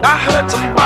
I heard some